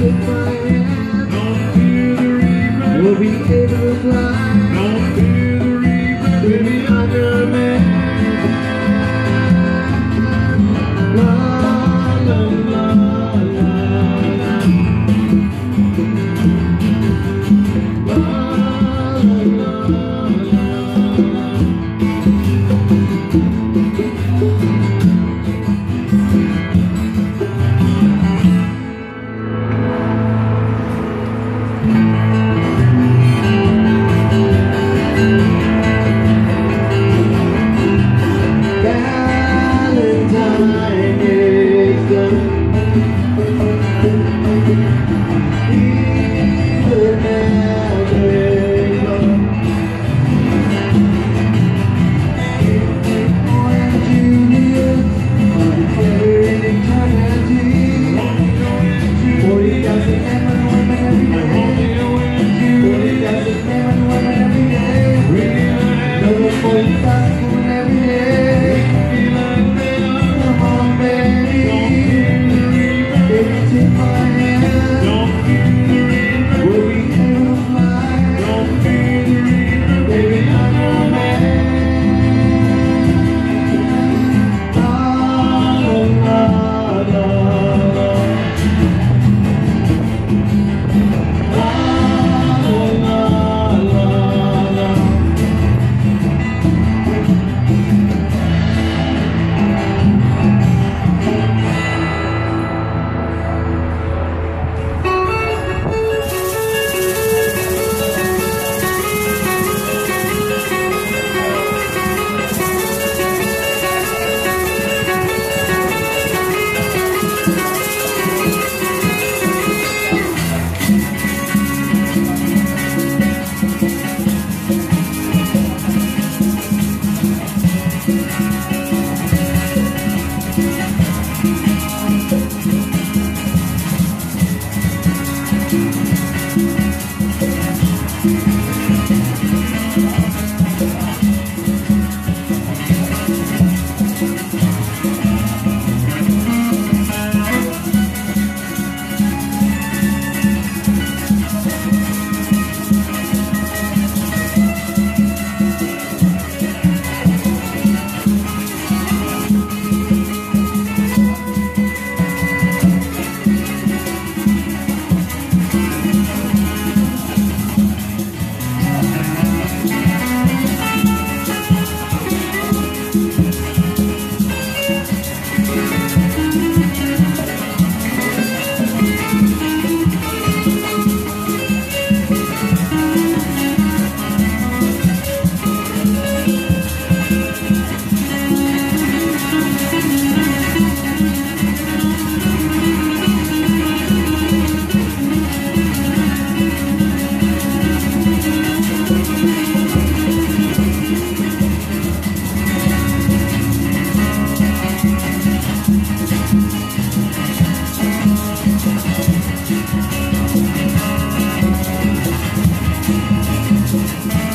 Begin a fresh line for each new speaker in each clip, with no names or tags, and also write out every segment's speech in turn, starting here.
Will be able to fly. But Thank.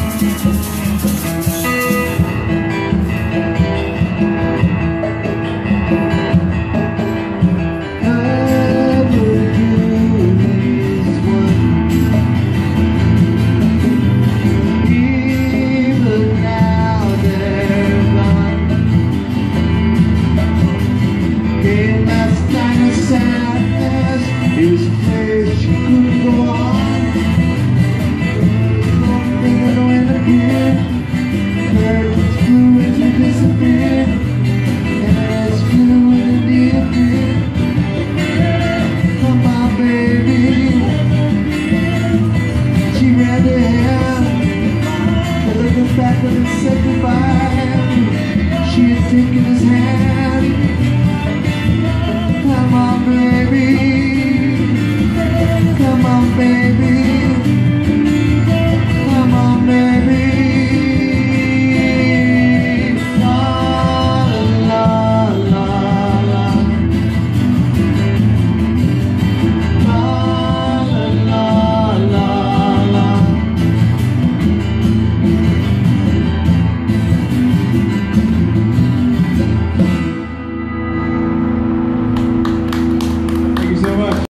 sempre vai